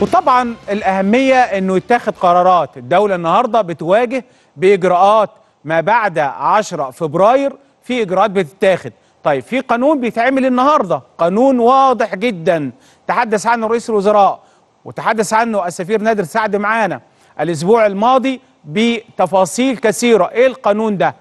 وطبعا الأهمية أنه يتخذ قرارات. الدولة النهاردة بتواجه بإجراءات ما بعد 10 فبراير في إجراءات بتتاخد. طيب في قانون بيتعمل النهاردة. قانون واضح جدا. تحدث عنه رئيس الوزراء وتحدث عنه السفير نادر سعد معانا الأسبوع الماضي بتفاصيل كثيرة. إيه القانون ده؟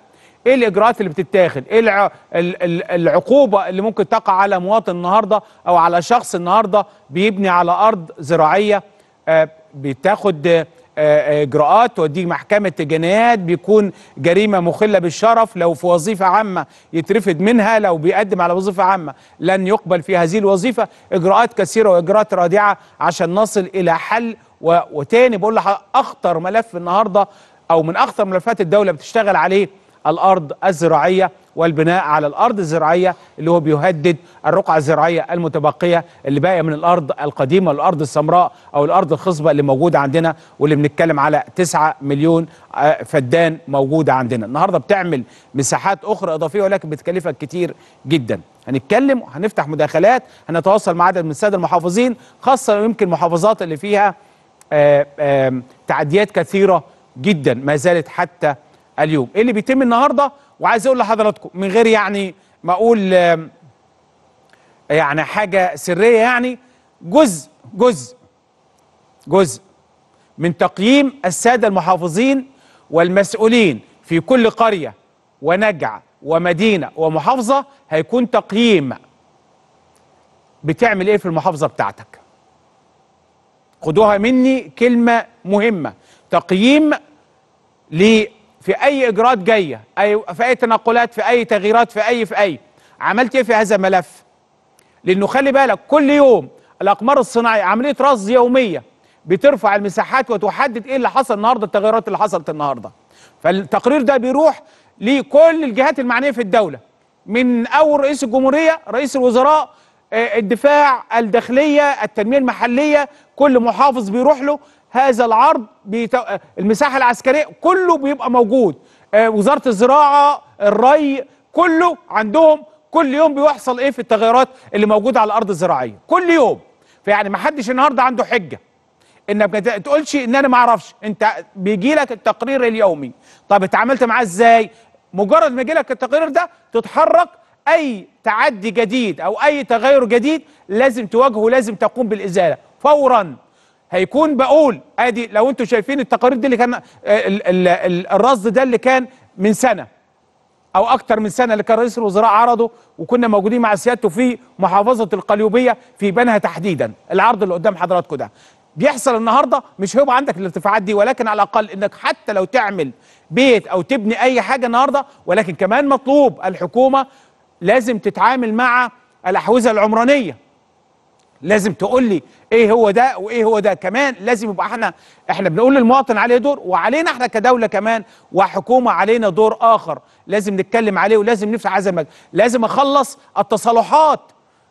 إيه الإجراءات اللي بتتاخد؟ إيه الع... ال- ال- العقوبة اللي ممكن تقع على مواطن النهارده أو على شخص النهارده بيبني على أرض زراعية؟ آه، بتاخد آه، إجراءات توديه محكمة جنايات بيكون جريمة مخلة بالشرف. لو في وظيفة عامة يترفد منها لو بيقدم على وظيفة عامة لن يقبل في هذه الوظيفة. إجراءات كثيرة وإجراءات رادعة عشان نصل إلى حل. وتاني بقول لحضرتك أخطر ملف النهارده أو من أخطر ملفات الدولة بتشتغل عليه الأرض الزراعية والبناء على الأرض الزراعية اللي هو بيهدد الرقعة الزراعية المتبقية اللي باقية من الأرض القديمة الأرض السمراء أو الأرض الخصبة اللي موجودة عندنا واللي بنتكلم على 9 مليون آه، فدان موجوده عندنا. النهارده بتعمل مساحات أخرى إضافية ولكن بتكلفك كتير جدا. هنتكلم هنفتح مداخلات هنتواصل مع عدد من السادة المحافظين خاصة يمكن المحافظات اللي فيها آه، تعديات كثيرة جدا ما زالت حتى اليوم. إيه اللي بيتم النهارده؟ وعايز أقول لحضراتكم من غير يعني ما أقول يعني حاجة سرية يعني جزء جزء جزء من تقييم السادة المحافظين والمسؤولين في كل قرية ونجع ومدينة ومحافظة هيكون تقييم. بتعمل إيه في المحافظة بتاعتك؟ خدوها مني كلمة مهمة. تقييم ل في أي إجراءات جاية اي في أي تنقلات في أي تغييرات في اي في أي. عملت إيه في هذا الملف؟ لأنه خلي بالك كل يوم الأقمار الصناعية عملية رصد يومية بترفع المساحات وتحدد إيه اللي حصل النهارده التغيرات اللي حصلت النهارده. فالتقرير ده بيروح لكل الجهات المعنية في الدولة. من أول رئيس الجمهورية رئيس الوزراء آه، الدفاع الداخلية التنمية المحلية كل محافظ بيروح له. هذا العرض بيت... آه، المساحة العسكرية كله بيبقى موجود. آه، وزارة الزراعة الري كله عندهم. كل يوم بيحصل إيه في التغيرات اللي موجودة على الأرض الزراعية؟ كل يوم. فيعني ما حدش النهارده عنده حجة. إنك ما تقولش إن أنا ما أعرفش. أنت بيجي لك التقرير اليومي. طب اتعاملت معاه إزاي؟ مجرد ما يجي لك التقرير ده تتحرك. أي تعدي جديد أو أي تغير جديد لازم تواجهه لازم تقوم بالإزالة. فورا. هيكون بقول. ادي لو أنتم شايفين التقارير دي اللي كان ال- الرصد ده اللي كان من سنة أو أكتر من سنة اللي كان رئيس الوزراء عرضه وكنا موجودين مع سيادته في محافظة القليوبية في بنها تحديدا العرض اللي قدام حضراتكم ده. بيحصل النهارده مش هيبقى عندك الارتفاعات دي ولكن على الأقل إنك حتى لو تعمل بيت أو تبني أي حاجة النهارده ولكن كمان مطلوب الحكومة لازم تتعامل مع الأحوزة العمرانية. لازم تقول لي إيه هو ده وإيه هو ده كمان. لازم يبقى إحنا إحنا بنقول للمواطن عليه دور وعلينا إحنا كدولة كمان وحكومة علينا دور آخر. لازم نتكلم عليه ولازم نفتح هذا لازم أخلص التصالحات.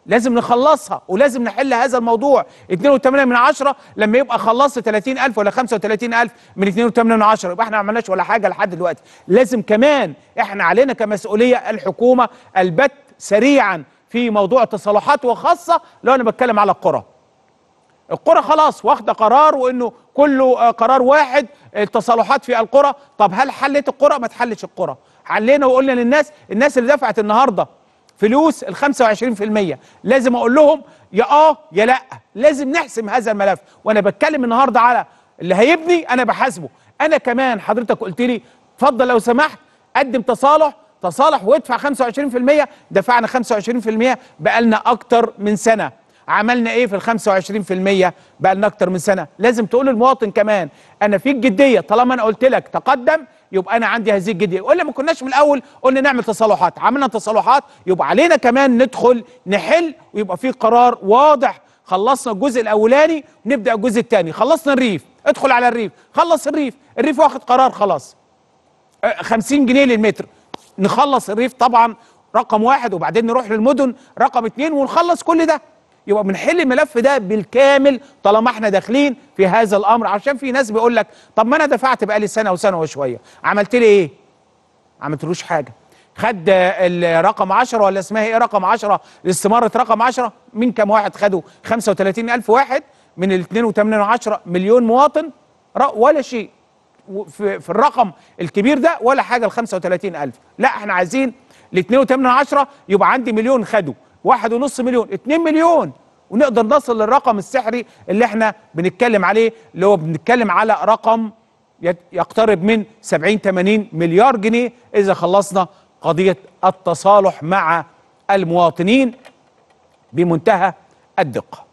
لازم نخلصها ولازم نحل هذا الموضوع. 2.8 من عشرة لما يبقى خلصت 30000 ولا 35000 من 2.8 من عشرة يبقى إحنا ما عملناش ولا حاجة لحد دلوقتي. لازم كمان إحنا علينا كمسؤولية الحكومة البت سريعا. في موضوع التصالحات وخاصة لو أنا بتكلم على القرى. القرى خلاص واخدة قرار وإنه كله آه، قرار واحد التصالحات في القرى. طب هل حلت القرى؟ ما تحلش القرى. حلينا وقلنا للناس الناس اللي دفعت النهارده فلوس ال 25% لازم أقول لهم يا آه يا لأ. لازم نحسم هذا الملف. وأنا بتكلم النهارده على اللي هيبني أنا بحاسبه. أنا كمان حضرتك قلت لي اتفضل لو سمحت قدم تصالح تصالح وادفع 25% دفعنا 25% بقالنا أكتر من سنة. عملنا إيه في ال 25% بقى لنا أكتر من سنة. لازم تقول للمواطن كمان أنا في الجدية طالما أنا قلت لك تقدم يبقى أنا عندي هذه الجدية. ولا ما كناش من الأول قلنا نعمل تصالحات. عملنا تصالحات يبقى علينا كمان ندخل نحل ويبقى في قرار واضح. خلصنا الجزء الأولاني نبدا الجزء الثاني. خلصنا الريف. ادخل على الريف. خلص الريف. الريف واخد قرار خلاص. 50 جنيه للمتر. نخلص الريف طبعا رقم واحد وبعدين نروح للمدن رقم اتنين ونخلص كل ده. يبقى بنحل الملف ده بالكامل طالما إحنا داخلين في هذا الأمر. عشان في ناس بيقول لك طب ما أنا دفعت بقالي سنة وسنة وشوية. عملت لي إيه؟ عملتلوش حاجة. خد الرقم 10 ولا اسمها إيه؟ رقم 10 لاستماره رقم 10 مين كم واحد خدوا؟ 35000 واحد من ال 2.8 مليون مواطن. ولا شيء. في, في الرقم الكبير ده ولا حاجة ل 35000 لا إحنا عايزين ال 2.8 يبقى عندي مليون خدوا. واحد ونص مليون. 2 مليون. ونقدر نصل للرقم السحري اللي إحنا بنتكلم عليه اللي هو بنتكلم على رقم يقترب من 70 80 مليار جنيه إذا خلصنا قضية التصالح مع المواطنين بمنتهى الدقة.